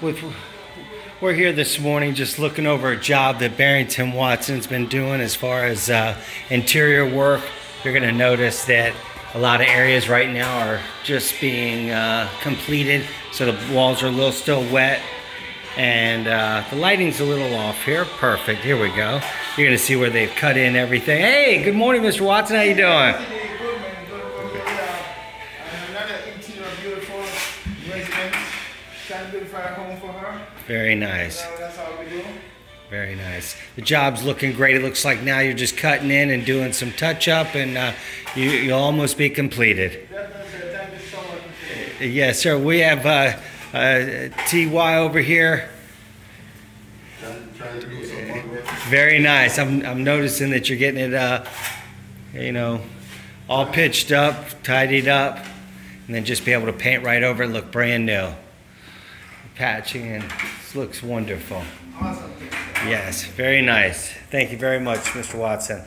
with we're here this morning just looking over a job that Barrington Watson's been doing as far as uh, interior work. You're going to notice that a lot of areas right now are just being uh, completed, so the walls are a little still wet, and uh, the lighting's a little off here. Perfect. Here we go. You're going to see where they've cut in everything. Hey, good morning, Mr. Watson. How you doing? Yeah. Another interior beautiful residence. Trying to beautify a home for her. Very nice. So that's we do. Very nice. The job's looking great. It looks like now you're just cutting in and doing some touch up, and uh, you, you'll almost be completed. Yes, sir. We have uh, uh, TY over here. Very nice. I'm, I'm noticing that you're getting it, uh, you know, all pitched up, tidied up, and then just be able to paint right over it, look brand new. Patching and this looks wonderful. Awesome. Yes, very nice. Thank you very much, Mr. Watson.